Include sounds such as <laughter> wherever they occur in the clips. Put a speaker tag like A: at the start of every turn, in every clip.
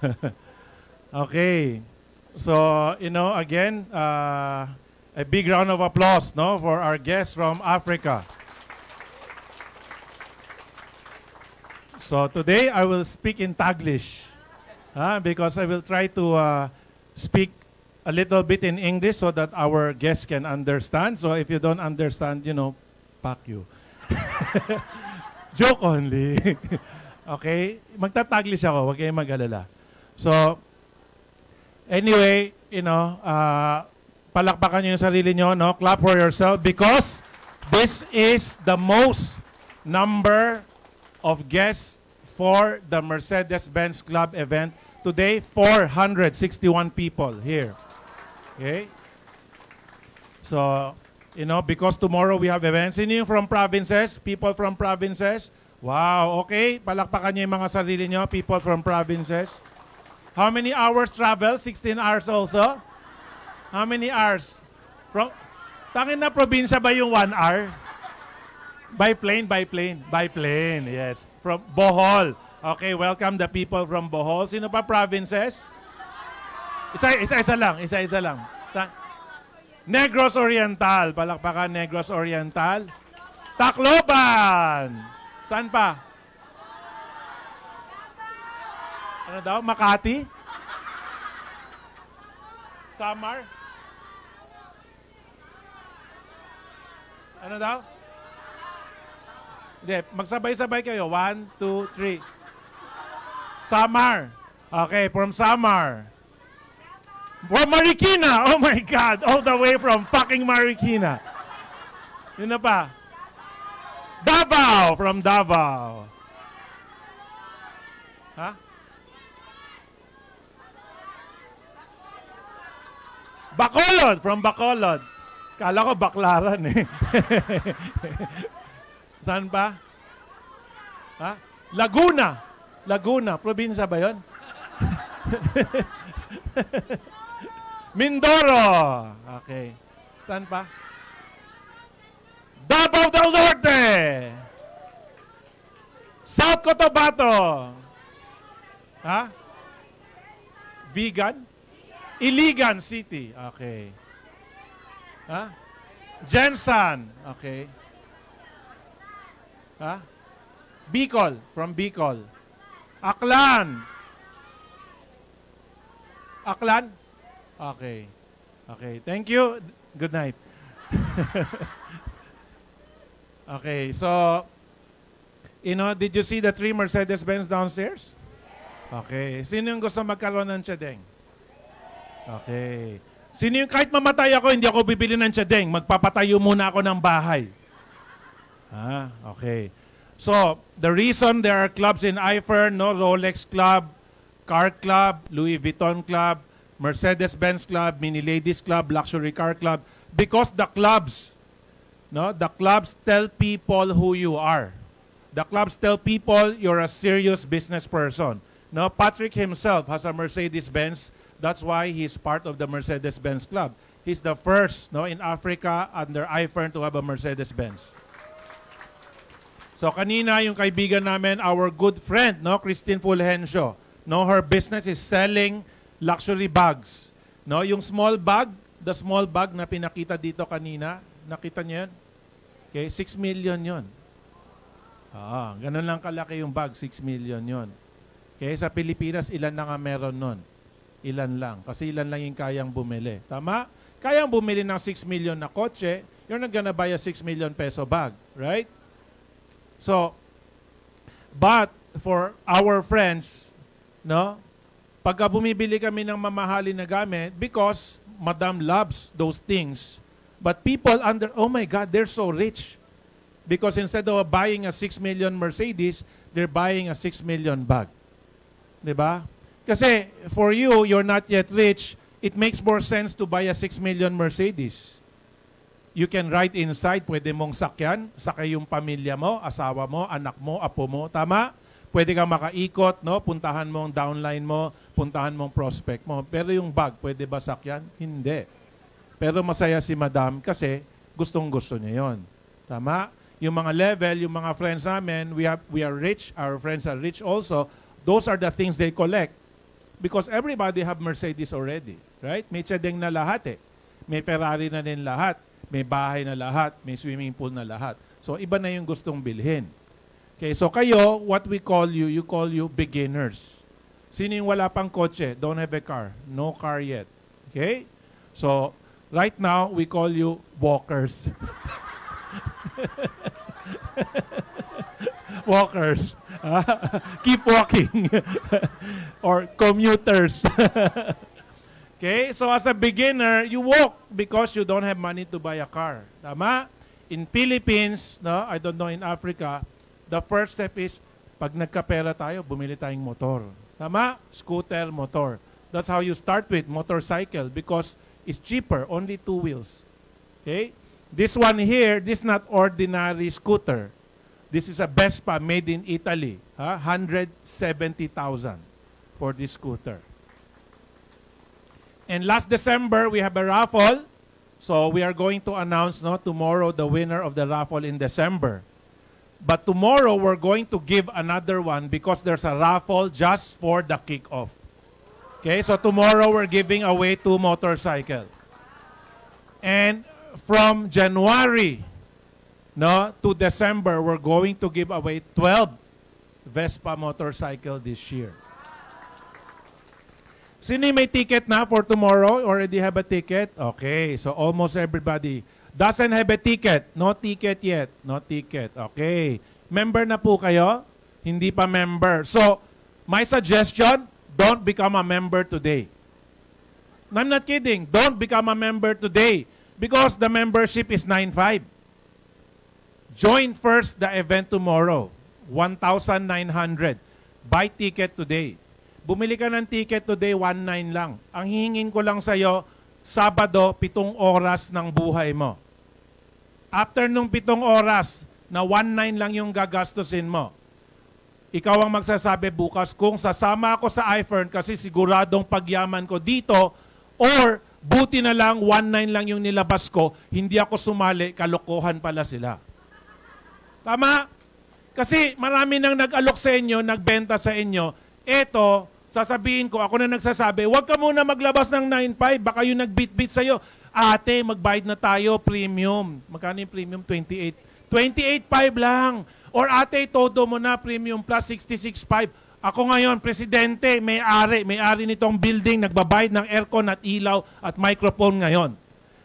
A: <laughs> okay. So, you know, again, uh, a big round of applause, no, for our guests from Africa. So today I will speak in Taglish, uh, because I will try to uh, speak a little bit in English so that our guests can understand. So if you don't understand, you know, fuck you. <laughs> Joke only. <laughs> okay? Magtataglish ako, huwag kayong mag-alala. So, anyway, you know, uh, palakpakan nyo yung sarili nyo, no? Clap for yourself because this is the most number of guests for the Mercedes-Benz Club event. Today, 461 people here. Okay? So, you know, because tomorrow we have events. Sino yung from provinces? People from provinces? Wow, okay. Palakpakan niyo yung mga sarili niyo, people from provinces. How many hours travel? 16 hours also? How many hours? From, tangin na probinsya ba yung 1 hour? By plane, by plane, by plane, yes. From Bohol. Okay, welcome the people from Bohol. Sino pa provinces? Isa, isa, isa lang, isa, isa lang. Ta- Negros Oriental. Palakpakan, Negros Oriental. Tacloban. Saan pa? Ano daw? Makati? Samar? Ano daw? Hindi, magsabay-sabay kayo. One, two, three. Samar. Okay, from Samar. From Marikina. Oh my God. All the way from fucking Marikina. Yun na pa. Davao. From Davao. Ha? Bacolod. From Bacolod. Kala ko baklaran eh. <laughs> Saan pa? Ha? Laguna. Laguna. Probinsya ba yon? <laughs> Mindoro. Okay. Saan pa? Davao del Norte. South Cotabato. Ha? Vegan? Iligan City. Okay. Ha? Jensan. Okay. Ha? Bicol. From Bicol. Aklan. Aklan? Okay. Okay. Thank you. Good night. <laughs> okay. So, you know, did you see the three Mercedes-Benz downstairs? Okay. Sino yung gusto magkaroon ng tsadeng? Okay. Sino yung kahit mamatay ako, hindi ako bibili ng tsadeng. Magpapatayo muna ako ng bahay. Ah, okay. So, the reason there are clubs in IFER, no, Rolex Club, Car Club, Louis Vuitton Club, Mercedes-Benz Club, Mini Ladies Club, Luxury Car Club, because the clubs, no, the clubs tell people who you are. The clubs tell people you're a serious business person. No, Patrick himself has a Mercedes-Benz. That's why he's part of the Mercedes-Benz Club. He's the first, no, in Africa under IFERN to have a Mercedes-Benz. So kanina yung kaibigan namin, our good friend, no, Christine Fulgencio. No, her business is selling luxury bags. No, yung small bag, the small bag na pinakita dito kanina, nakita niyo yan? Okay, 6 million yon. Ah, ganun lang kalaki yung bag, 6 million yon. Okay, sa Pilipinas, ilan na nga meron nun? Ilan lang. Kasi ilan lang yung kayang bumili. Tama? Kayang bumili ng 6 million na kotse, you're not gonna buy a 6 million peso bag. Right? So, but for our friends, no, pagka bumibili kami ng mamahalin na gamit, because Madam loves those things, but people under, oh my God, they're so rich. Because instead of buying a 6 million Mercedes, they're buying a 6 million bag. 'Di ba? Kasi for you, you're not yet rich, it makes more sense to buy a 6 million Mercedes. You can ride inside, pwede mong sakyan, sakay yung pamilya mo, asawa mo, anak mo, apo mo, tama? Pwede kang makaikot, no? Puntahan mo ang downline mo, puntahan mo ang prospect mo. Pero yung bag, pwede ba sakyan? Hindi. Pero masaya si madam kasi gustong gusto niya yon. Tama? Yung mga level, yung mga friends namin, we, have, we are rich, our friends are rich also, those are the things they collect. Because everybody have Mercedes already. Right? May tsadeng na lahat eh. May Ferrari na din lahat. May bahay na lahat. May swimming pool na lahat. So, iba na yung gustong bilhin. Okay, so kayo, what we call you, you call you beginners. Sino yung wala pang kotse? Don't have a car. No car yet. Okay? So, right now, we call you walkers. <laughs> walkers. <laughs> Keep walking. <laughs> or commuters. <laughs> okay? So as a beginner, you walk because you don't have money to buy a car. Tama? In Philippines, no, I don't know in Africa, the first step is pag nagkapera tayo, bumili tayong motor. Tama? Scooter, motor. That's how you start with motorcycle because it's cheaper, only two wheels. Okay? This one here, this is not ordinary scooter. This is a Vespa made in Italy. Ha? 170,000 for this scooter. And last December, we have a raffle. So we are going to announce no, tomorrow the winner of the raffle in December. But tomorrow, we're going to give another one because there's a raffle just for the kickoff. Okay, so tomorrow we're giving away two motorcycles. And from January no, to December, we're going to give away 12 Vespa motorcycle this year. Sino may ticket na for tomorrow? Already have a ticket? Okay, so almost everybody. Doesn't have a ticket? No ticket yet. No ticket. Okay. Member na po kayo? Hindi pa member. So, my suggestion, don't become a member today. I'm not kidding. Don't become a member today because the membership is 9.5. Join first the event tomorrow. 1,900. Buy ticket today. Bumili ka ng ticket today, 1.9 lang. Ang hihingin ko lang sa'yo, Sabado, pitong oras ng buhay mo. After nung pitong oras, na 1.9 lang yung gagastusin mo, ikaw ang magsasabi bukas kung sasama ako sa iFern kasi siguradong pagyaman ko dito or buti na lang 1.9 lang yung nilabas ko, hindi ako sumali, kalokohan pala sila. Tama? Kasi marami nang nag-alok sa inyo, nagbenta sa inyo, eto, sasabihin ko, ako na nagsasabi, huwag ka muna maglabas ng 9.5, baka yung nag-bit-bit sa'yo. Ate, magbayad na tayo, premium. Magkano yung premium? 28. 28.5 lang. Or ate, todo mo na, premium plus 66.5. Ako ngayon, presidente, may-ari, may-ari nitong building, nagbabayad ng aircon at ilaw at microphone ngayon.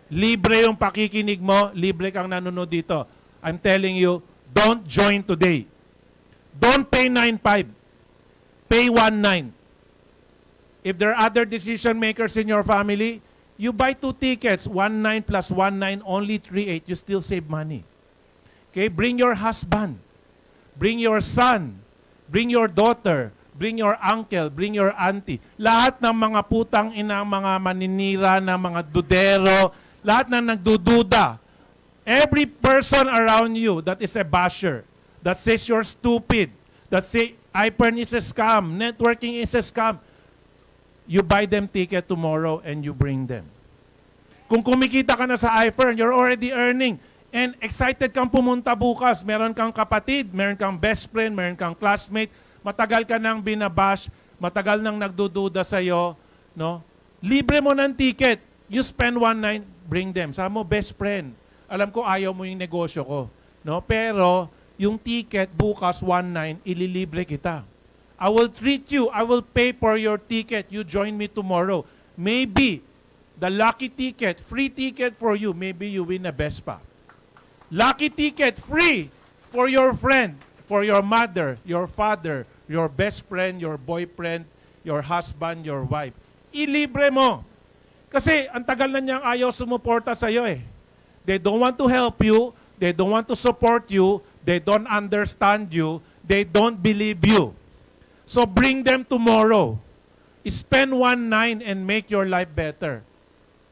A: Libre yung pakikinig mo, libre kang nanonood dito. I'm telling you, don't join today. Don't pay 9.5. Pay 1.9. If there are other decision makers in your family, you buy two tickets, 1.9 plus 1.9, only 3.8, you still save money. Okay, bring your husband, bring your son, bring your daughter, bring your uncle, bring your auntie. Lahat ng mga putang ina, mga maninira na mga dudero, lahat na nagdududa. Every person around you that is a basher, that says you're stupid, that say iPern is a scam, networking is a scam, you buy them ticket tomorrow and you bring them. Kung kumikita ka na sa iFern, you're already earning. And excited kang pumunta bukas. Meron kang kapatid, meron kang best friend, meron kang classmate. Matagal ka nang binabash, matagal nang nagdududa sa'yo. No? Libre mo ng ticket. You spend one night, bring them. Sa mo, best friend. Alam ko ayaw mo yung negosyo ko. No? Pero, yung ticket bukas, one night, ililibre kita. I will treat you. I will pay for your ticket. You join me tomorrow. Maybe, the lucky ticket, free ticket for you, maybe you win a Vespa. Lucky ticket, free for your friend, for your mother, your father, your best friend, your boyfriend, your husband, your wife. Ilibre mo. Kasi ang tagal na niyang ayaw sumuporta sa iyo eh. They don't want to help you. They don't want to support you. They don't understand you. They don't believe you. So bring them tomorrow. Spend one nine and make your life better.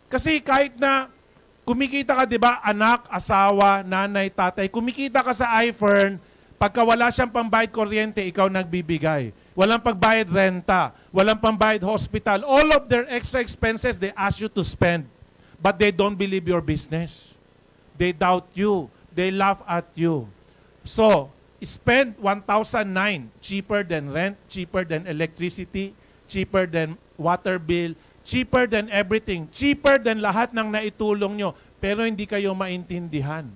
A: Kasi kahit na kumikita ka, di ba, anak, asawa, nanay, tatay, kumikita ka sa iFern, pagka wala siyang pambayad kuryente, ikaw nagbibigay. Walang pagbayad renta, walang pambayad hospital. All of their extra expenses, they ask you to spend. But they don't believe your business. They doubt you. They laugh at you. So, spend 1,009, cheaper than rent, cheaper than electricity, cheaper than water bill, cheaper than everything, cheaper than lahat ng naitulong nyo, pero hindi kayo maintindihan.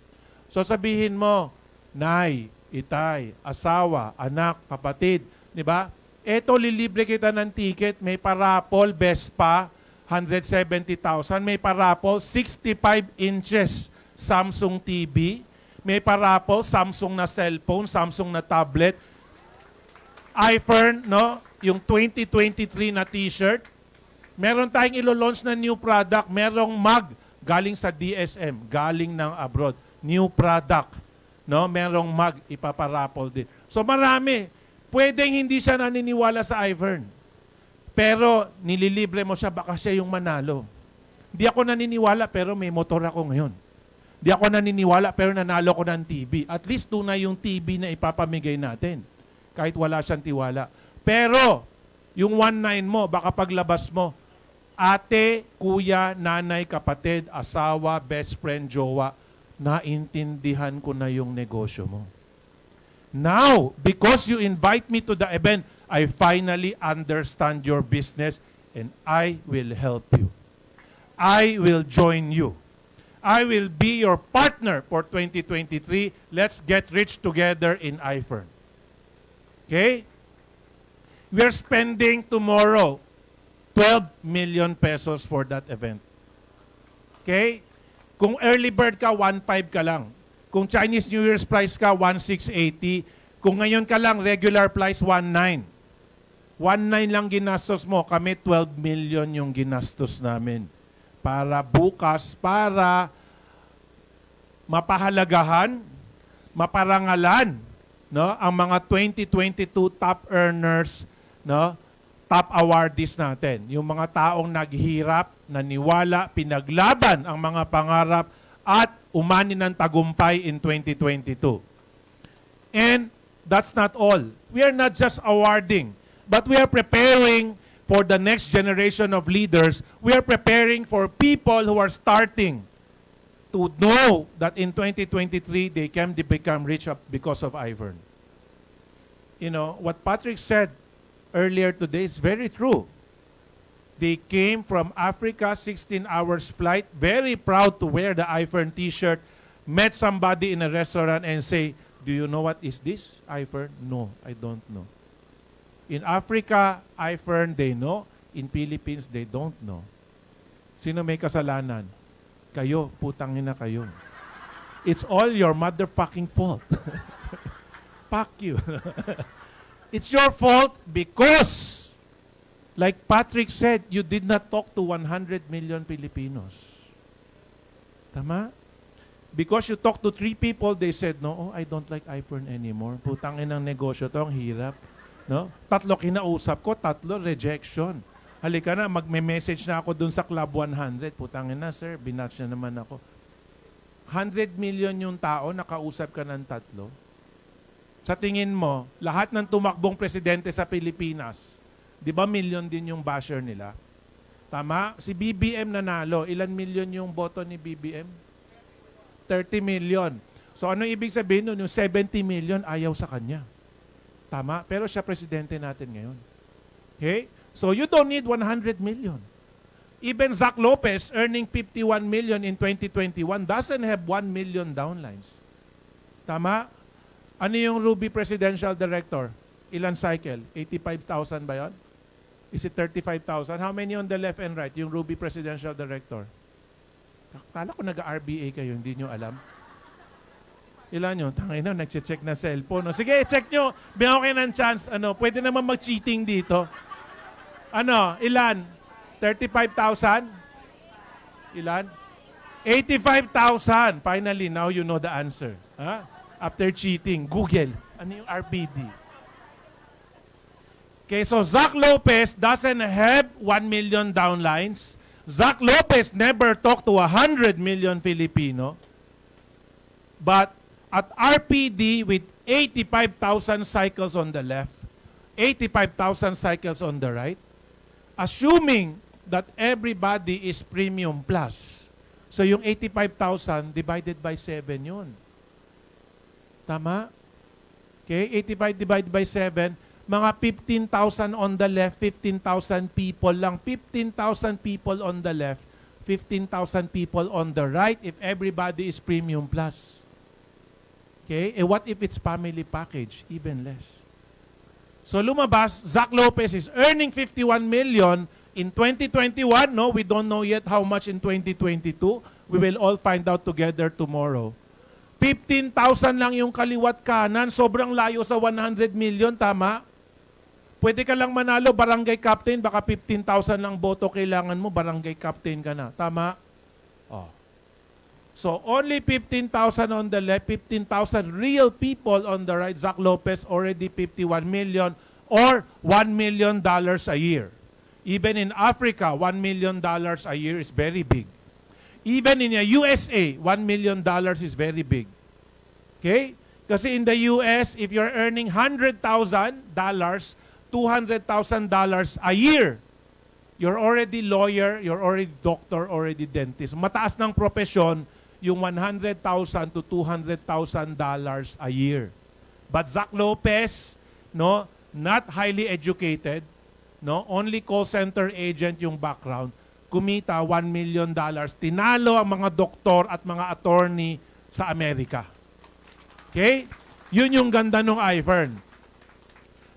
A: So sabihin mo, Nay, Itay, asawa, anak, kapatid, di ba? Eto, lilibre kita ng ticket, may parapol, Vespa, 170,000, may parapol, 65 inches Samsung TV, may parapol, Samsung na cellphone, Samsung na tablet, iPhone, no? Yung 2023 na t-shirt. Meron tayong ilo-launch na new product. Merong mug galing sa DSM, galing ng abroad. New product. No? Merong mug, ipaparapol din. So marami. Pwedeng hindi siya naniniwala sa iPhone. Pero nililibre mo siya, baka siya yung manalo. Hindi ako naniniwala, pero may motor ako ngayon. Di ako naniniwala pero nanalo ko ng TV. At least tunay yung TV na ipapamigay natin. Kahit wala siyang tiwala. Pero, yung 1.9 mo, baka paglabas mo, ate, kuya, nanay, kapatid, asawa, best friend, jowa, naintindihan ko na yung negosyo mo. Now, because you invite me to the event, I finally understand your business and I will help you. I will join you. I will be your partner for 2023. Let's get rich together in iFern. Okay? We are spending tomorrow 12 million pesos for that event. Okay? Kung early bird ka, 1.5 ka lang. Kung Chinese New Year's price ka, 1.680. Kung ngayon ka lang, regular price, 1.9. 1.9 lang ginastos mo. Kami, 12 million yung ginastos namin. Para bukas, para mapahalagahan, maparangalan no, ang mga 2022 top earners, no, top awardees natin. Yung mga taong naghirap, naniwala, pinaglaban ang mga pangarap at umani ng tagumpay in 2022. And that's not all. We are not just awarding, but we are preparing for the next generation of leaders. We are preparing for people who are starting to know that in 2023 they can become rich because of Ivern. You know, what Patrick said earlier today is very true. They came from Africa, 16 hours flight, very proud to wear the Ivern t-shirt, met somebody in a restaurant and say, do you know what is this, Ivern? No, I don't know. In Africa, Ivern, they know. In Philippines, they don't know. Sino may kasalanan? Kayo, putang ina kayo. It's all your motherfucking fault. <laughs> Fuck you. <laughs> it's your fault because, like Patrick said, you did not talk to 100 million Filipinos. Tama? Because you talked to three people, they said, no, oh, I don't like iPhone anymore. Putang inang negosyo to, ang hirap. No? Tatlo kinausap ko, tatlo rejection. Halika na, magme-message na ako dun sa Club 100. Putangin na, sir, binatch na naman ako. 100 million yung tao, nakausap ka ng tatlo. Sa tingin mo, lahat ng tumakbong presidente sa Pilipinas, di ba million din yung basher nila? Tama? Si BBM nanalo. Ilan million yung boto ni BBM? 30 million. So ano ibig sabihin nun? Yung 70 million ayaw sa kanya. Tama? Pero siya presidente natin ngayon. Okay? So you don't need 100 million. Even Zach Lopez earning 51 million in 2021 doesn't have 1 million downlines. Tama? Ano yung Ruby Presidential Director? Ilan cycle? 85,000 ba yun? Is it 35,000? How many on the left and right? Yung Ruby Presidential Director. Kala ko nag-RBA kayo, hindi nyo alam. Ilan yun? Tangin na, nag-check na cellphone. No? Sige, check nyo. Bigyan ko kayo ng chance. Ano, pwede naman mag-cheating dito. Ano, ilan? 35,000? Ilan? 85,000. Finally, now you know the answer. Ha? After cheating. Google. Ano yung RPD? Okay, so Zach Lopez doesn't have 1 million downlines. Zach Lopez never talked to 100 million Filipino. But at RPD with 85,000 cycles on the left, 85,000 cycles on the right, assuming that everybody is premium plus. So yung 85,000 divided by 7 yun. Tama? Okay, 85 divided by 7, mga 15,000 on the left, 15,000 people lang. 15,000 people on the left, 15,000 people on the right if everybody is premium plus. Okay? And what if it's family package? Even less. So lumabas, Zach Lopez is earning 51 million in 2021. No, we don't know yet how much in 2022. We will all find out together tomorrow. 15,000 lang yung kaliwat kanan. Sobrang layo sa 100 million, tama? Pwede ka lang manalo, barangay captain, baka 15,000 lang boto kailangan mo, barangay captain ka na. Tama? So only 15,000 on the left, 15,000 real people on the right. Zach Lopez already 51 million or 1 million dollars a year. Even in Africa, 1 million dollars a year is very big. Even in the USA, 1 million dollars is very big. Okay? Kasi in the US, if you're earning $100,000, $200,000 a year. You're already lawyer, you're already doctor, already dentist. Mataas ng profesyon yung $100,000 to $200,000 dollars a year. But Zach Lopez, no, not highly educated, no, only call center agent yung background, kumita 1 million dollars. Tinalo ang mga doktor at mga attorney sa Amerika. Okay? Yun yung ganda ng iFern.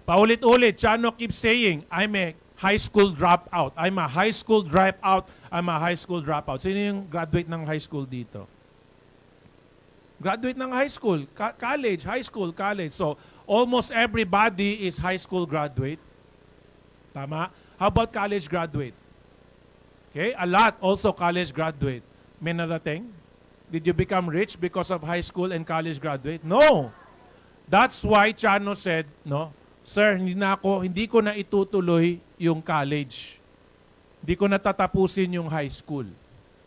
A: Paulit-ulit, Chano keeps saying, I'm a high school dropout. I'm a high school dropout. I'm a high school dropout. Sino yung graduate ng high school dito? Graduate ng high school, college, high school, college. So, almost everybody is high school graduate. Tama? How about college graduate? Okay, a lot also college graduate. May narating? Did you become rich because of high school and college graduate? No. That's why Chano said, no, Sir, hindi na ako, hindi ko na itutuloy yung college. Hindi ko na tatapusin yung high school.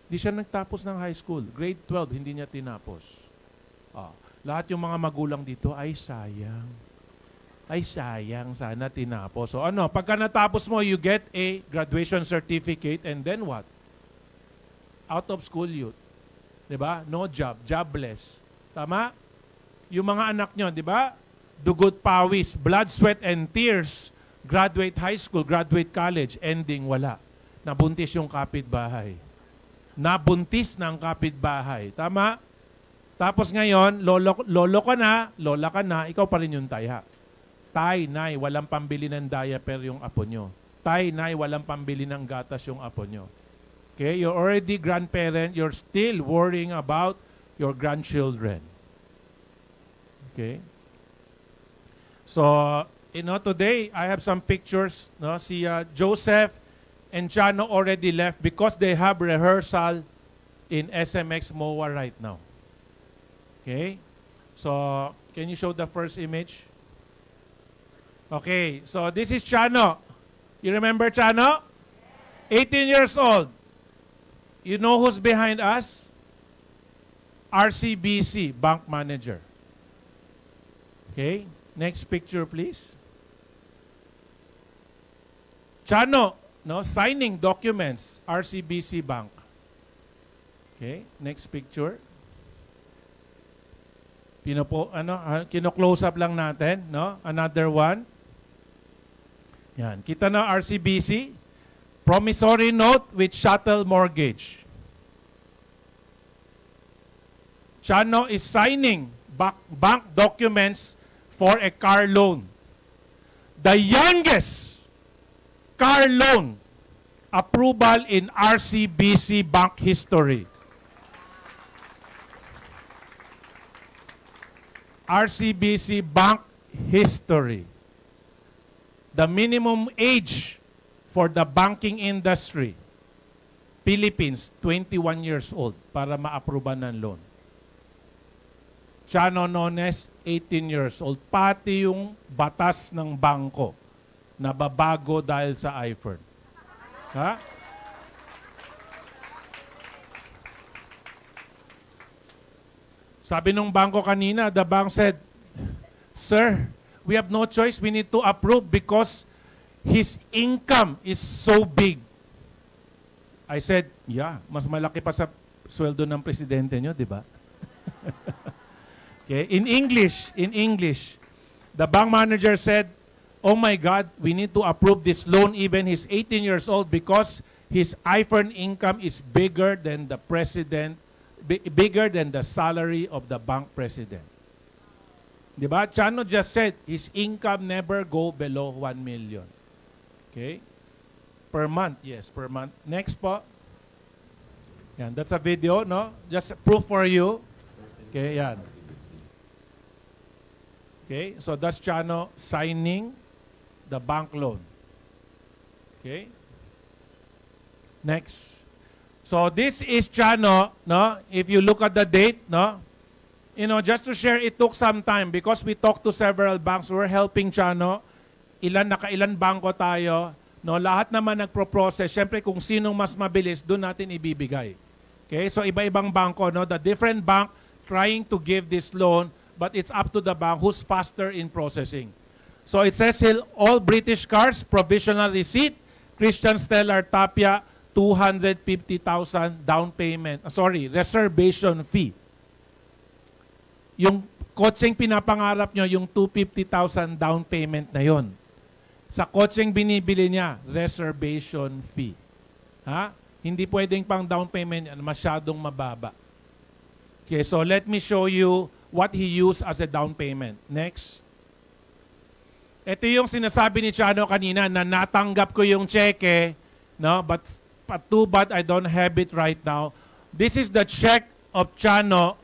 A: Hindi siya nagtapos ng high school. Grade 12, hindi niya tinapos. Ah, lahat yung mga magulang dito, ay sayang. Ay sayang, sana tinapos. So ano, pagka natapos mo, you get a graduation certificate and then what? Out of school youth. 'Di ba? No job, jobless. Tama? Yung mga anak nyo, di ba? dugot pawis, blood, sweat, and tears, graduate high school, graduate college, ending wala. Nabuntis yung kapitbahay. Nabuntis ng kapitbahay. Tama? Tapos ngayon, lolo, lolo ka na, lola ka na, ikaw pa rin yung taya. Tay, nay, walang pambili ng diaper yung apo nyo. Tay, nay, walang pambili ng gatas yung apo nyo. Okay, you're already grandparent, you're still worrying about your grandchildren. Okay? So, you know, today I have some pictures. No, si uh, Joseph and Chano already left because they have rehearsal in SMX MOA right now. Okay? So, can you show the first image? Okay, so this is Chano. You remember Chano? 18 years old. You know who's behind us? RCBC, bank manager. Okay? Next picture, please. Chano, no, signing documents, RCBC Bank. Okay, next picture. Pinopo, ano, uh, kino-close up lang natin, no? Another one. Yan, kita na RCBC. Promissory note with shuttle mortgage. Chano is signing bank documents for a car loan. The youngest car loan approval in RCBC bank history. RCBC bank history. The minimum age for the banking industry, Philippines, 21 years old para ma-approve ng loan. Chano Nones, 18 years old. Pati yung batas ng bangko nababago dahil sa iFern. Ha? Sabi nung bangko kanina, the bank said, Sir, we have no choice. We need to approve because his income is so big. I said, yeah, mas malaki pa sa sweldo ng presidente nyo, di ba? <laughs> Okay, in English, in English, the bank manager said, oh my God, we need to approve this loan even he's 18 years old because his iPhone income is bigger than the president, bi- bigger than the salary of the bank president. Di ba? Chano just said, his income never go below 1 million. Okay? Per month, yes, per month. Next po. Yan, that's a video, no? Just proof for you. Okay, yan. Okay, so that's Chano signing the bank loan. Okay? Next. So this is Chano, no? If you look at the date, no? You know, just to share, it took some time because we talked to several banks. We're helping Chano. Ilan, nakailan bangko tayo. No, lahat naman nagpro-process. Siyempre, kung sinong mas mabilis, doon natin ibibigay. Okay? So, iba-ibang bangko, no? The different bank trying to give this loan, but it's up to the bank who's faster in processing. So, it says here, all British cars, provisional receipt, Christian Stellar Tapia, 250,000 down payment. ah, sorry, reservation fee. Yung kotseng pinapangarap nyo, yung 250,000 down payment na yon. Sa kotseng binibili niya, reservation fee. Ha? Hindi pwedeng pang down payment yan, masyadong mababa. Okay, so let me show you what he used as a down payment. Next. Ito yung sinasabi ni Chano kanina na natanggap ko yung cheque, no? But, but too bad I don't have it right now. This is the check of Chano,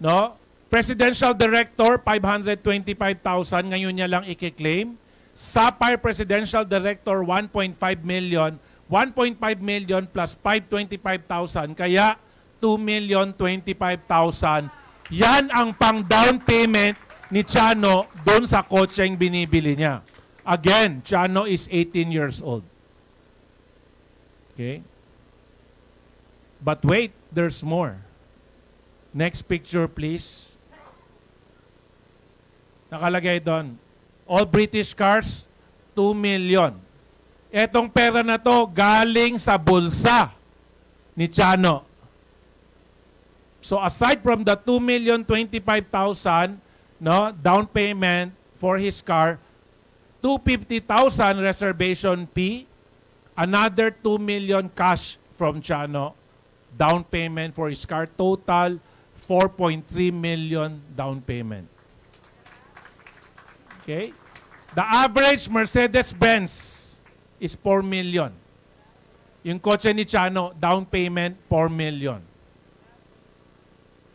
A: no? Presidential Director, 525,000. Ngayon niya lang i-claim. Sapphire Presidential Director, 1.5 million. 1.5 million plus 525,000. Kaya 2,025,000. Yan ang pang down payment ni Chano doon sa kotseng binibili niya. Again, Chano is 18 years old. Okay? But wait, there's more. Next picture, please. Nakalagay doon, all British cars, 2 million. Etong pera na to galing sa bulsa ni Chano. So aside from the 2,025,000 no, down payment for his car, 250,000 reservation fee, another 2 million cash from Chano, down payment for his car, total 4.3 million down payment. Okay? The average Mercedes-Benz is 4 million. Yung kotse ni Chano, down payment 4 million.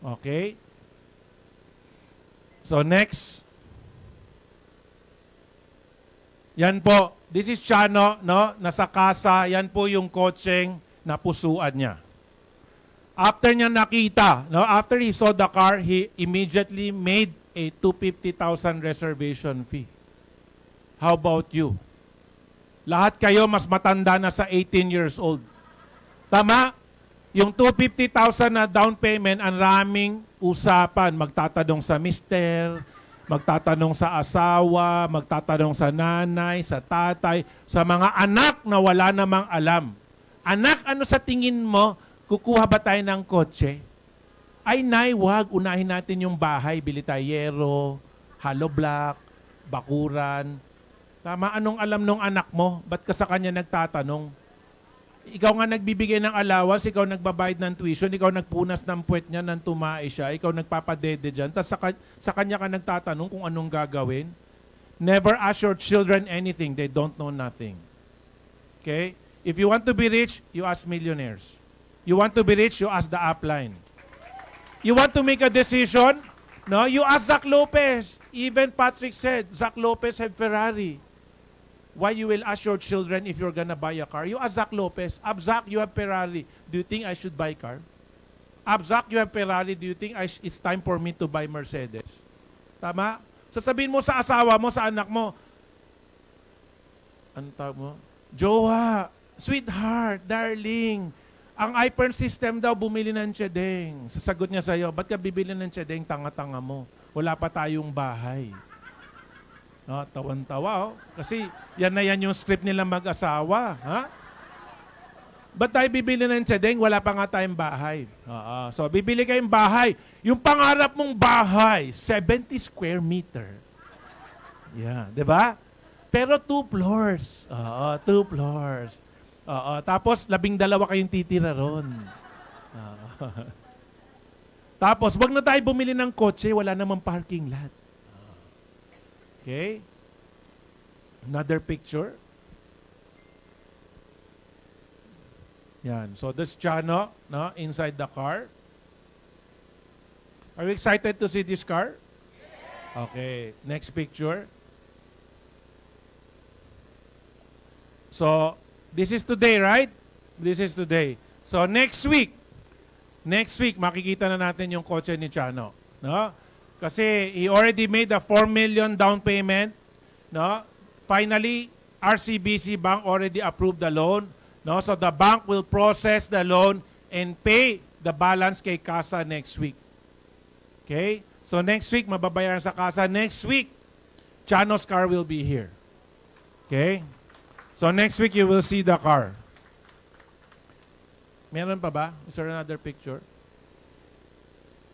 A: Okay? So next. Yan po. This is Chano, no? Nasa kasa. Yan po yung kotseng napusuan niya. After niya nakita, no? After he saw the car, he immediately made a 250,000 reservation fee. How about you? Lahat kayo mas matanda na sa 18 years old. Tama? Yung 250,000 na down payment, ang raming usapan. Magtatanong sa mister, magtatanong sa asawa, magtatanong sa nanay, sa tatay, sa mga anak na wala namang alam. Anak, ano sa tingin mo? Kukuha ba tayo ng kotse? Ay, nay, wag. Unahin natin yung bahay. Bili tayo yero, hollow block, bakuran. Tama, anong alam nung anak mo? Ba't ka sa kanya nagtatanong? Ikaw nga nagbibigay ng allowance, ikaw nagbabayad ng tuition, ikaw nagpunas ng puwet niya nang tumae siya, ikaw nagpapadede dyan, tapos sa, ka- sa kanya ka nagtatanong kung anong gagawin. Never ask your children anything. They don't know nothing. Okay? If you want to be rich, you ask millionaires. You want to be rich, you ask the upline. You want to make a decision? No, you ask Zach Lopez. Even Patrick said, Zach Lopez had Ferrari. Why you will ask your children if you're gonna buy a car? You ask Zach Lopez, Ab Zach, you have Ferrari. Do you think I should buy car? Ab Zach, you have Ferrari. Do you think I it's time for me to buy Mercedes? Tama? Sasabihin mo sa asawa mo, sa anak mo, ano tawag mo? Jowa, sweetheart, darling, ang iPhone system daw bumili ng Chedeng. Sasagot niya sa'yo, ba't ka bibili ng Chedeng? Tanga-tanga mo. Wala pa tayong bahay. No, tawan-tawa, oh. Kasi yan na yan yung script nila mag-asawa. Ha? Ba't tayo bibili ng Chedeng? Wala pa nga tayong bahay. Oo. So, bibili kayong bahay. Yung pangarap mong bahay, 70 square meter. Yeah, di ba? Pero two floors. Oo, two floors. Oo, tapos labing dalawa kayong titira ron. Oo. <laughs> Tapos, wag na tayo bumili ng kotse, wala namang parking lot. Okay? Another picture. Yan. So, this Chano, no, inside the car. Are you excited to see this car? Okay. Next picture. So, this is today, right? This is today. So, next week, next week, makikita na natin yung kotse ni Chano. No? Kasi he already made a 4 million down payment. No? Finally, RCBC Bank already approved the loan. No? So the bank will process the loan and pay the balance kay Casa next week. Okay? So next week, mababayaran sa Casa. Next week, Chano's car will be here. Okay? So next week, you will see the car. Meron pa ba? Is there another picture?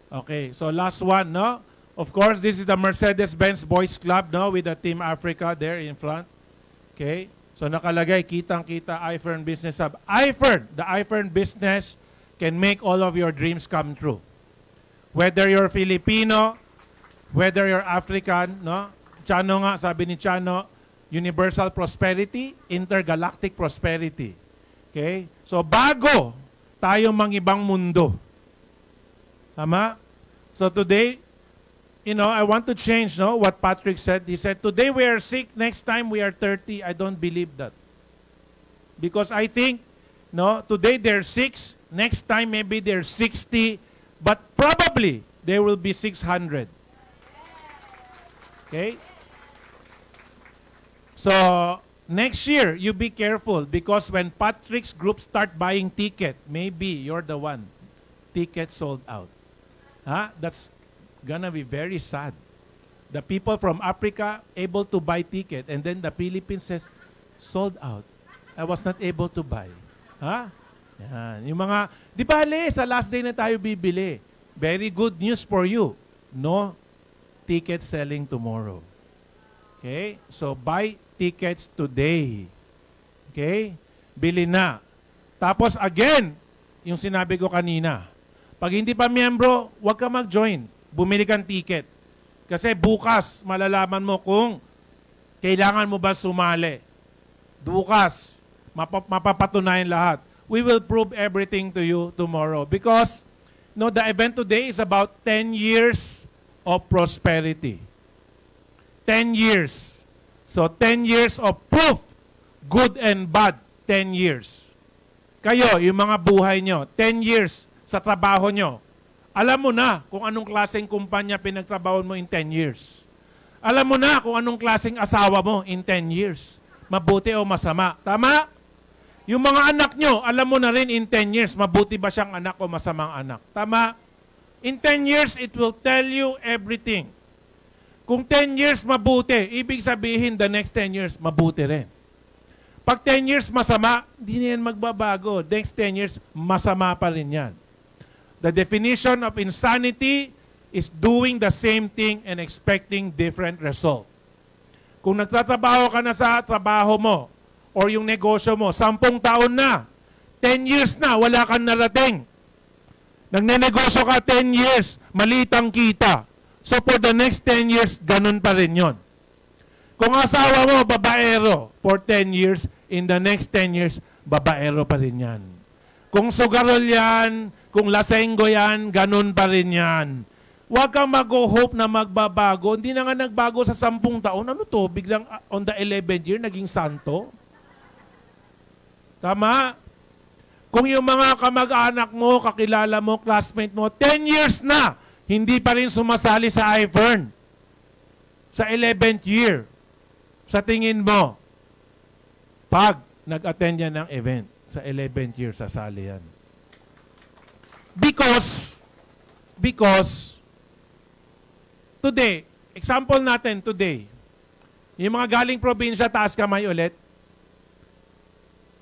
A: Okay, so last one, no? Of course, this is the Mercedes-Benz Boys Club, no? With the Team Africa there in front. Okay? So nakalagay, kitang-kita, iFern Business Hub. iFern, the iFern business can make all of your dreams come true. Whether you're Filipino, whether you're African, no? Chano nga, sabi ni Chano, universal prosperity, intergalactic prosperity. Okay? So bago tayo mang ibang mundo. Tama? So today, you know, I want to change no, what Patrick said. He said, today we are sick, next time we are 30. I don't believe that. Because I think, no, today they're 6, next time maybe they're 60, but probably they will be 600. Okay? So, Next year, you be careful because when Patrick's group start buying ticket, maybe you're the one. Ticket sold out. Huh? That's gonna be very sad. The people from Africa able to buy ticket and then the Philippines says, sold out. I was not able to buy. Ha? Yan. Yung mga, di ba le, sa last day na tayo bibili. Very good news for you. No ticket selling tomorrow. Okay? So buy tickets today. Okay? Bili na. Tapos again, yung sinabi ko kanina, pag hindi pa miyembro, huwag ka mag-join. Bumili kang ticket. Kasi bukas, malalaman mo kung kailangan mo ba sumali. Bukas, map- mapapatunayan lahat. We will prove everything to you tomorrow. Because, no, the event today is about 10 years of prosperity. 10 years. So 10 years of proof, good and bad, 10 years. Kayo, yung mga buhay nyo, 10 years sa trabaho nyo, alam mo na kung anong klaseng kumpanya pinagtrabaho mo in 10 years. Alam mo na kung anong klaseng asawa mo in 10 years. Mabuti o masama. Tama? Yung mga anak nyo, alam mo na rin in 10 years, mabuti ba siyang anak o masamang anak. Tama? In 10 years, it will tell you everything. Kung 10 years mabuti, ibig sabihin the next 10 years mabuti rin. Pag 10 years masama, hindi na yan magbabago. Next 10 years, masama pa rin yan. The definition of insanity is doing the same thing and expecting different result. Kung nagtatrabaho ka na sa trabaho mo or yung negosyo mo, sampung taon na, 10 years na, wala kang narating. Nagnenegosyo ka 10 years, malitang kita. So for the next 10 years, ganun pa rin yon. Kung asawa mo, babaero, for 10 years, in the next 10 years, babaero pa rin yan. Kung sugarol yan, kung lasenggo yan, ganun pa rin yan. Huwag kang mag-hope na magbabago. Hindi na nga nagbago sa sampung taon. Ano to? Biglang uh, on the 11th year, naging santo? Tama? Kung yung mga kamag-anak mo, kakilala mo, classmate mo, 10 years na, hindi pa rin sumasali sa iFern. Sa 11th year. Sa tingin mo, pag nag-attend yan ng event, sa 11th year, sasali yan. Because, because, today, example natin today, yung mga galing probinsya, taas kamay ulit,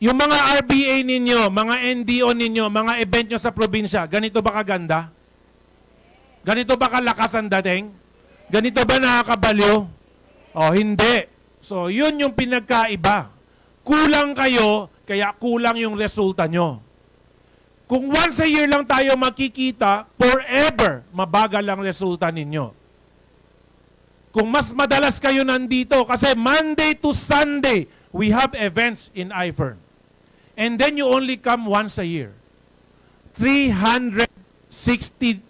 A: yung mga RBA ninyo, mga NDO ninyo, mga event nyo sa probinsya, ganito ba kaganda? Ganito ba kalakas ang dating? Ganito ba nakakabaliw? Oh, hindi. So, yun yung pinagkaiba. Kulang kayo, kaya kulang yung resulta nyo. Kung once a year lang tayo makikita, forever, mabagal ang resulta ninyo. Kung mas madalas kayo nandito, kasi Monday to Sunday, we have events in IFERN. And then you only come once a year. 360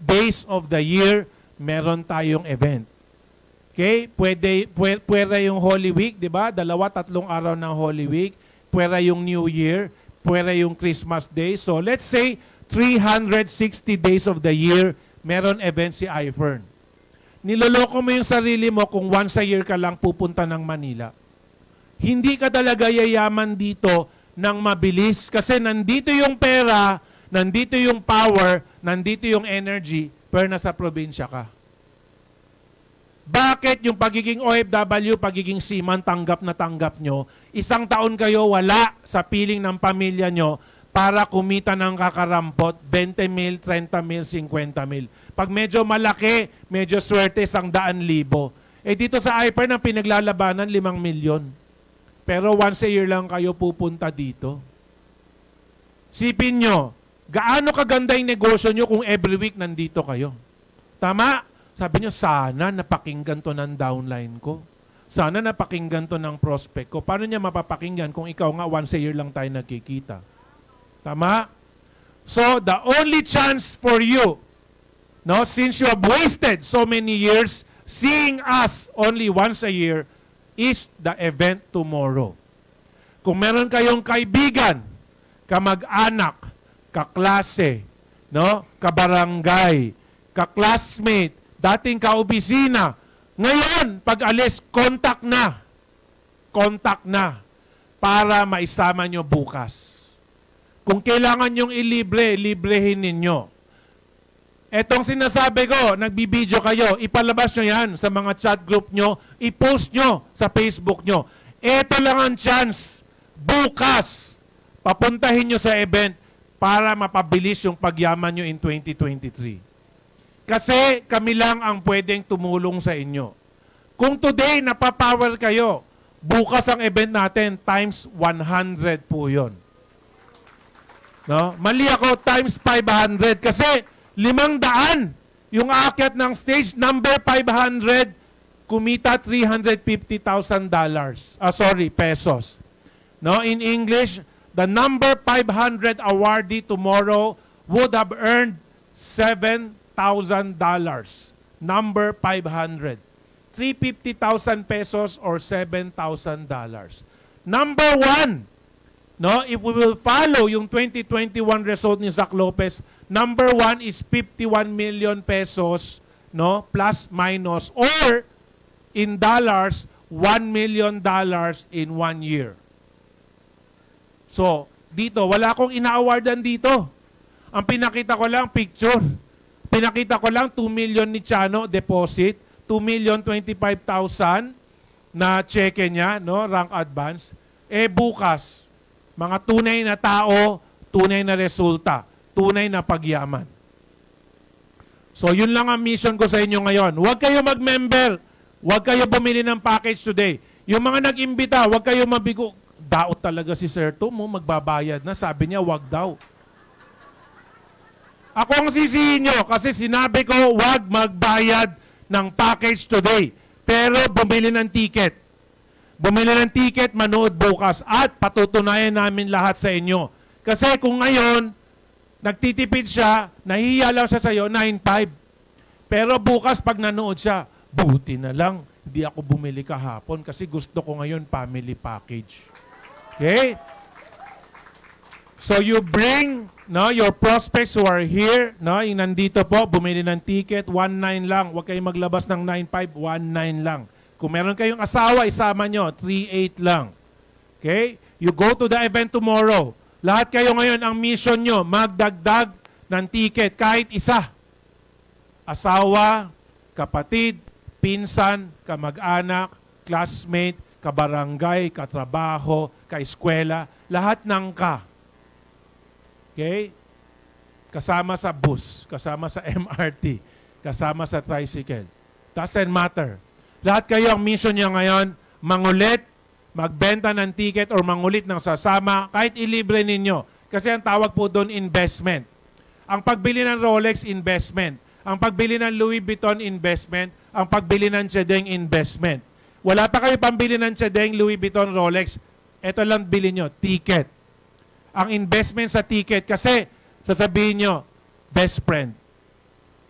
A: days of the year, meron tayong event. Okay? Pwede, pwede, yung Holy Week, di ba? Dalawa, tatlong araw ng Holy Week. Pwede yung New Year. Pwede yung Christmas Day. So let's say 360 days of the year, meron event si iFern. Niloloko mo yung sarili mo kung once a year ka lang pupunta ng Manila. Hindi ka talaga yayaman dito ng mabilis kasi nandito yung pera, nandito yung power, nandito yung energy, pero nasa probinsya ka. Bakit yung pagiging OFW, pagiging seaman, tanggap na tanggap nyo, isang taon kayo wala sa piling ng pamilya nyo para kumita ng kakarampot, 20 mil, 30 mil, 50 mil. Pag medyo malaki, medyo swerte, isang daan libo. Eh dito sa IPER ng pinaglalabanan, 5 milyon. Pero once a year lang kayo pupunta dito. Sipin nyo, gaano kaganda yung negosyo nyo kung every week nandito kayo? Tama? Sabi niyo, sana napakinggan to ng downline ko. Sana napakinggan to ng prospect ko. Paano niya mapapakinggan kung ikaw nga once a year lang tayo nagkikita? Tama? So, the only chance for you, no, since you have wasted so many years seeing us only once a year, is the event tomorrow. Kung meron kayong kaibigan, kamag-anak, kaklase, no, kabarangay, kaklasmate, dating kaobisina. Ngayon, pag alis, contact na. Contact na para maisama nyo bukas. Kung kailangan nyong ilibre, librehin ninyo. Etong sinasabi ko, nagbibideo kayo, ipalabas nyo yan sa mga chat group nyo, i-post nyo sa Facebook nyo. Ito lang ang chance. Bukas, papuntahin nyo sa event para mapabilis yung pagyaman nyo in 2023. Kasi kami lang ang pwedeng tumulong sa inyo. Kung today napapower kayo, bukas ang event natin times 100 po yon. No? Mali ako times 500 kasi limang daan yung aakyat ng stage number 500 kumita $350,000 dollars. Ah sorry, pesos. No, in English, the number 500 awardee tomorrow would have earned 7 $1,000. Number 500. 350,000 pesos or $7,000. Number one, no, if we will follow yung 2021 result ni Zach Lopez, number one is 51 million pesos, no, plus minus, or in dollars, 1 million dollars in one year. So, dito, wala akong ina-awardan dito. Ang pinakita ko lang, picture. Pinakita ko lang 2 million ni Chano deposit, 2 million 25,000 na cheque niya, no, rank advance. Eh bukas, mga tunay na tao, tunay na resulta, tunay na pagyaman. So yun lang ang mission ko sa inyo ngayon. Huwag kayo mag-member. Huwag kayo bumili ng package today. Yung mga nag-imbita, huwag kayo mabigo. Daot talaga si Sir Tom, mo magbabayad na. Sabi niya, wag daw. Ako ang sisihin nyo kasi sinabi ko wag magbayad ng package today. Pero bumili ng ticket. Bumili ng ticket, manood bukas. At patutunayan namin lahat sa inyo. Kasi kung ngayon, nagtitipid siya, nahihiya lang siya sa iyo, 9.5. Pero bukas pag nanood siya, buti na lang, hindi ako bumili kahapon kasi gusto ko ngayon family package. Okay? So you bring no, your prospects who are here, no, yung nandito po, bumili ng ticket, 1.9 lang. Huwag kayong maglabas ng 9.5, 1.9 lang. Kung meron kayong asawa, isama nyo, 3.8 lang. Okay? You go to the event tomorrow. Lahat kayo ngayon, ang mission nyo, magdagdag ng ticket, kahit isa. Asawa, kapatid, pinsan, kamag-anak, classmate, kabarangay, katrabaho, kaeskwela, lahat ng ka Okay? Kasama sa bus, kasama sa MRT, kasama sa tricycle. Doesn't matter. Lahat kayo ang mission niya ngayon, mangulit, magbenta ng ticket or mangulit ng sasama, kahit ilibre ninyo. Kasi ang tawag po doon investment. Ang pagbili ng Rolex, investment. Ang pagbili ng Louis Vuitton, investment. Ang pagbili ng Chedeng, investment. Wala pa kayo pambili ng Chedeng, Louis Vuitton, Rolex. Ito lang bili nyo, ticket. Ang investment sa ticket kasi sasabihin nyo, best friend.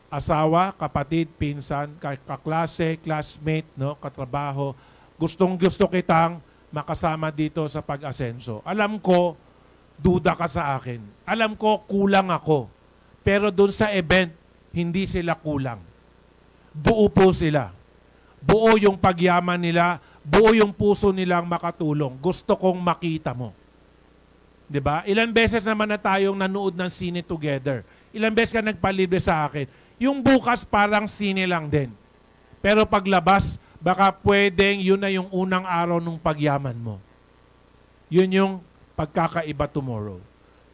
A: Asawa, kapatid, pinsan, kaklase, classmate, no, katrabaho, gustong gusto kitang makasama dito sa pag-asenso. Alam ko, duda ka sa akin. Alam ko, kulang ako. Pero doon sa event, hindi sila kulang. Buo po sila. Buo yung pagyaman nila, buo yung puso nilang makatulong. Gusto kong makita mo. 'Di ba? Ilan beses naman na tayong nanood ng sine together. Ilan beses ka nagpalibre sa akin. Yung bukas parang sine lang din. Pero paglabas, baka pwedeng yun na yung unang araw ng pagyaman mo. Yun yung pagkakaiba tomorrow.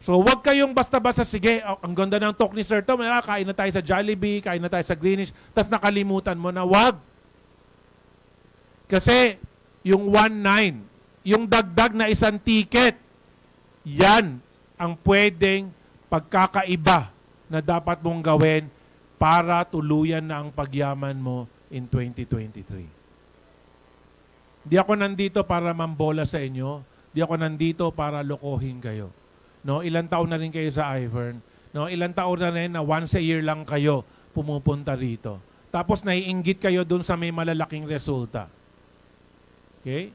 A: So wag kayong basta-basta, sige, ang ganda ng talk ni Sir Tom, ah, kain na tayo sa Jollibee, kain na tayo sa Greenish, tapos nakalimutan mo na, wag. Kasi yung 1-9, yung dagdag na isang ticket, yan ang pwedeng pagkakaiba na dapat mong gawin para tuluyan na ang pagyaman mo in 2023. Di ako nandito para mambola sa inyo. Di ako nandito para lokohin kayo. No, ilang taon na rin kayo sa Ivern. No, ilang taon na rin na once a year lang kayo pumupunta rito. Tapos naiinggit kayo dun sa may malalaking resulta. Okay?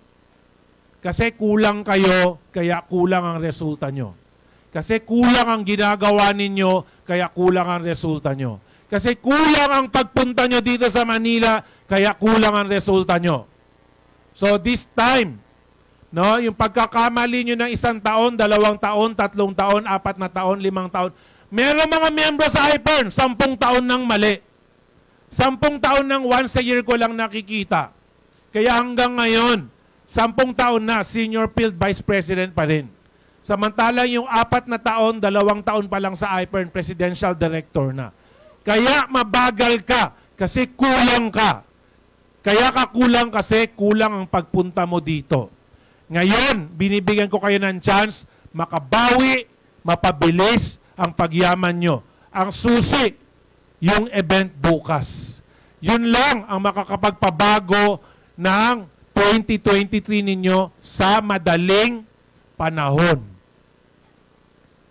A: Kasi kulang kayo, kaya kulang ang resulta nyo. Kasi kulang ang ginagawa ninyo, kaya kulang ang resulta nyo. Kasi kulang ang pagpunta nyo dito sa Manila, kaya kulang ang resulta nyo. So this time, no, yung pagkakamali nyo ng isang taon, dalawang taon, tatlong taon, apat na taon, limang taon, meron mga miyembro sa IPERN, sampung taon ng mali. Sampung taon ng once a year ko lang nakikita. Kaya hanggang ngayon, sampung taon na, senior field vice president pa rin. Samantala yung apat na taon, dalawang taon pa lang sa IPERN, presidential director na. Kaya mabagal ka kasi kulang ka. Kaya ka kulang kasi kulang ang pagpunta mo dito. Ngayon, binibigyan ko kayo ng chance makabawi, mapabilis ang pagyaman nyo. Ang susi, yung event bukas. Yun lang ang makakapagpabago ng 2023 ninyo sa madaling panahon.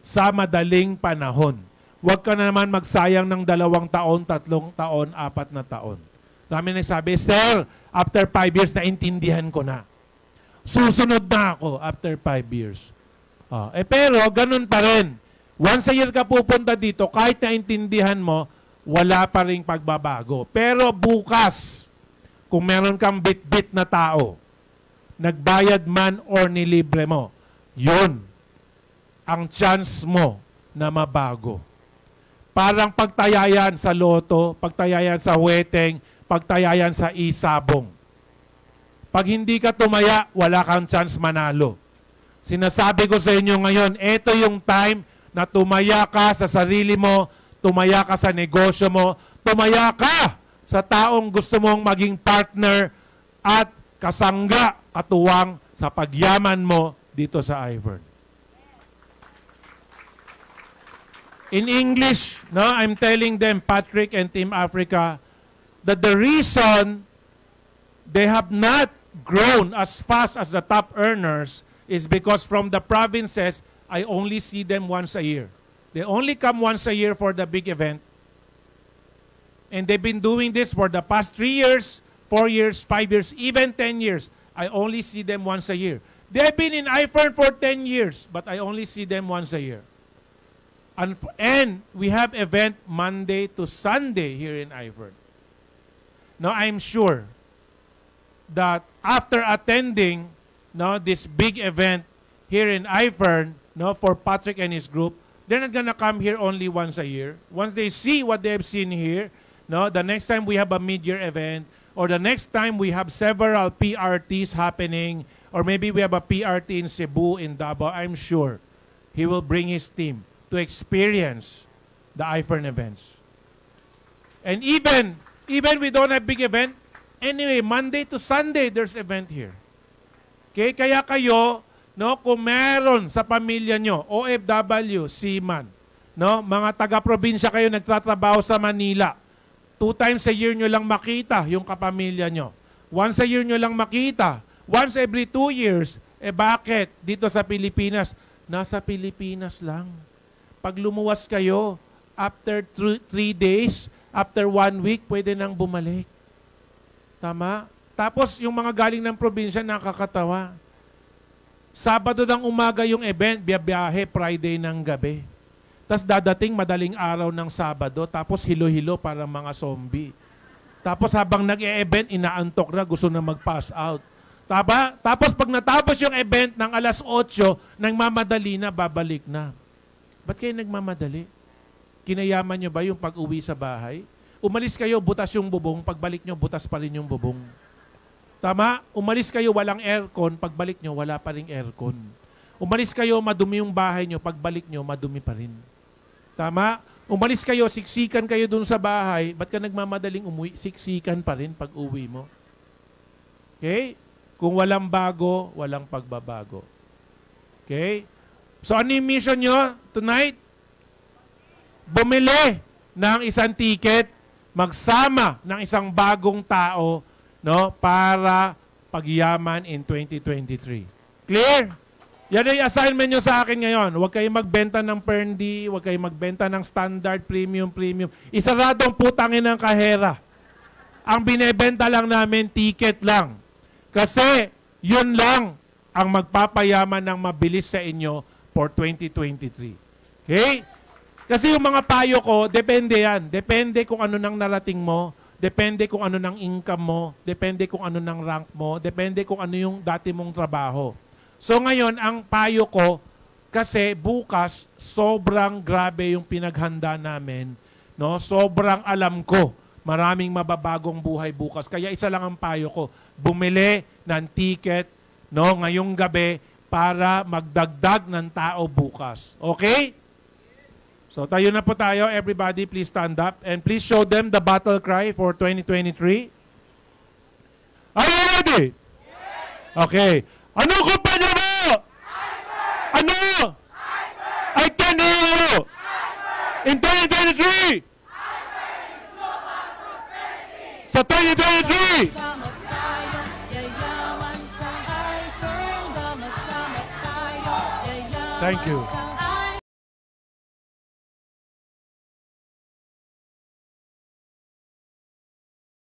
A: Sa madaling panahon. Huwag ka na naman magsayang ng dalawang taon, tatlong taon, apat na taon. Dami nagsabi, Sir, after five years, naintindihan ko na. Susunod na ako after five years. Uh, eh pero, ganun pa rin. Once a year ka pupunta dito, kahit naintindihan mo, wala pa rin pagbabago. Pero bukas, kung meron kang bit-bit na tao, nagbayad man or nilibre mo, yun ang chance mo na mabago. Parang pagtayayan sa loto, pagtayayan sa weteng, pagtayayan sa isabong. Pag hindi ka tumaya, wala kang chance manalo. Sinasabi ko sa inyo ngayon, ito yung time na tumaya ka sa sarili mo, tumaya ka sa negosyo mo, tumaya ka sa taong gusto mong maging partner at kasangga, katuwang sa pagyaman mo dito sa Ivern. In English, no, I'm telling them, Patrick and Team Africa, that the reason they have not grown as fast as the top earners is because from the provinces, I only see them once a year. They only come once a year for the big event. And they've been doing this for the past three years, four years, five years, even 10 years. I only see them once a year. They've been in IFERN for 10 years, but I only see them once a year. And, and we have event Monday to Sunday here in IFERN. Now, I'm sure that after attending no, this big event here in IFERN no, for Patrick and his group, they're not gonna come here only once a year. Once they see what they've seen here, no, the next time we have a mid-year event, or the next time we have several PRTs happening, or maybe we have a PRT in Cebu, in Davao, I'm sure he will bring his team to experience the IFERN events. And even Even we don't have big event, anyway, Monday to Sunday, there's event here. Okay, kaya kayo, no, kung meron sa pamilya nyo, OFW, seaman, no, mga taga-probinsya kayo nagtatrabaho sa Manila, two times a year nyo lang makita yung kapamilya nyo. Once a year nyo lang makita. Once every two years. Eh bakit? Dito sa Pilipinas, nasa Pilipinas lang. Pag lumuwas kayo, after th- three days, after one week, pwede nang bumalik. Tama? Tapos yung mga galing ng probinsya, nakakatawa. Sabado ng umaga yung event, biyabiyahe Friday ng gabi. Tapos dadating madaling araw ng Sabado, tapos hilo-hilo para mga zombie. Tapos habang nag-e-event, inaantok na, gusto na mag-pass out. Taba? Tapos pag natapos yung event ng alas 8, nagmamadali na, babalik na. Ba't kayo nagmamadali? Kinayaman nyo ba yung pag-uwi sa bahay? Umalis kayo, butas yung bubong. Pagbalik nyo, butas pa rin yung bubong. Tama? Umalis kayo, walang aircon. Pagbalik nyo, wala pa rin aircon. Umalis kayo, madumi yung bahay nyo. Pagbalik nyo, madumi pa rin. Tama? Umalis kayo, siksikan kayo dun sa bahay. Ba't ka nagmamadaling umuwi? Siksikan pa rin pag uwi mo. Okay? Kung walang bago, walang pagbabago. Okay? So ano yung mission nyo tonight? Bumili ng isang ticket, magsama ng isang bagong tao no, para pagyaman in 2023. Clear? Yan ay assignment nyo sa akin ngayon. Huwag kayong magbenta ng Perndy, huwag kayong magbenta ng standard, premium, premium. Isaradong putangin ng kahera. Ang binebenta lang namin, ticket lang. Kasi yun lang ang magpapayaman ng mabilis sa inyo for 2023. Okay? Kasi yung mga payo ko, depende yan. Depende kung ano nang narating mo, depende kung ano nang income mo, depende kung ano nang rank mo, depende kung ano yung dati mong trabaho. So ngayon, ang payo ko, kasi bukas, sobrang grabe yung pinaghanda namin. No? Sobrang alam ko, maraming mababagong buhay bukas. Kaya isa lang ang payo ko, bumili ng ticket no, ngayong gabi para magdagdag ng tao bukas. Okay? So tayo na po tayo. Everybody, please stand up. And please show them the battle cry for 2023. Are you ready? Okay. Ano kumpanya mo? Ano? I can hear you. In 2023. Sa 2023.
B: Sama tayo, yayaman sa iPhone. Sama-sama tayo, yayaman
A: Thank you.